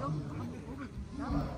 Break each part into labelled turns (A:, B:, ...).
A: よ。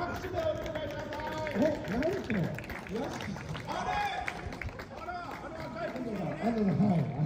A: お
B: 願いくだ。
A: す。の、はい。